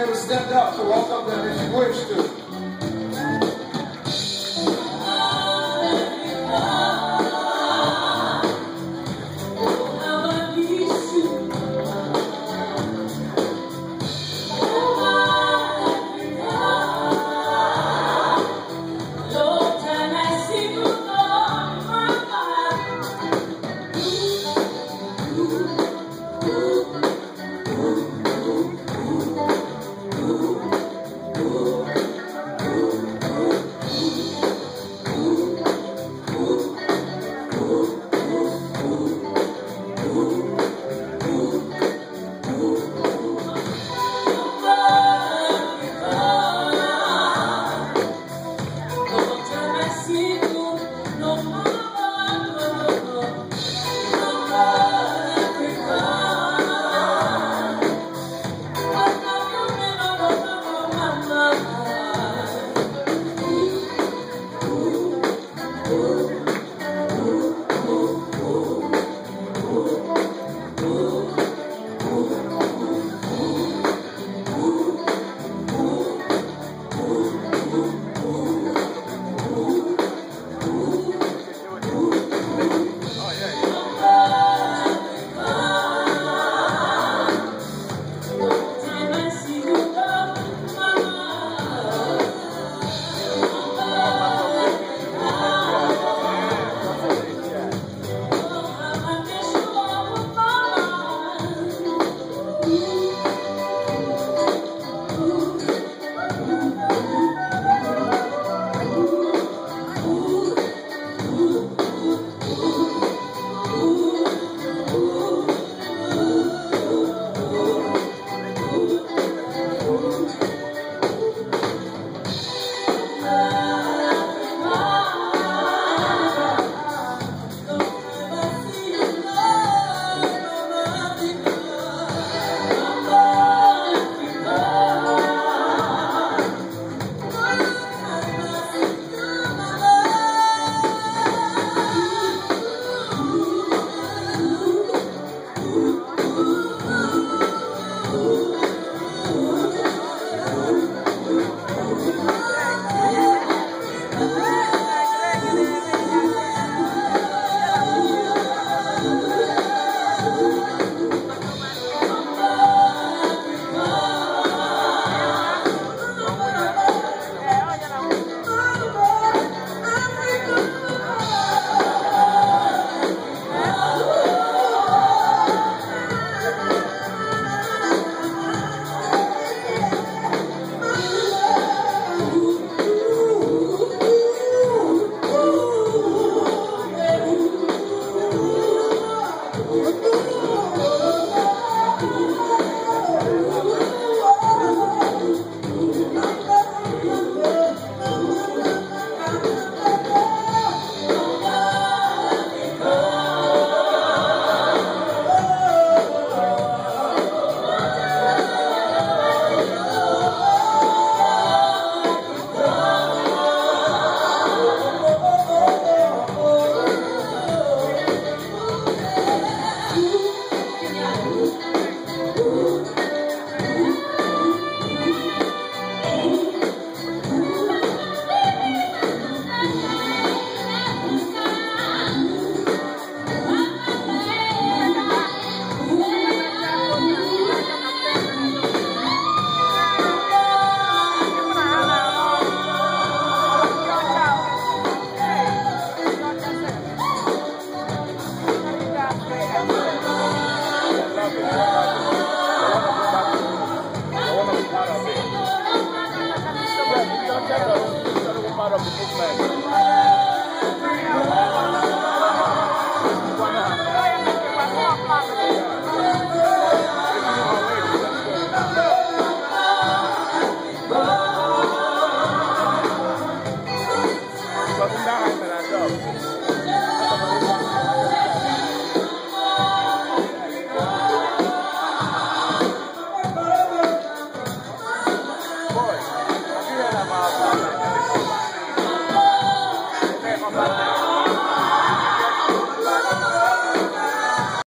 man has stepped up to walk up there if you wish to.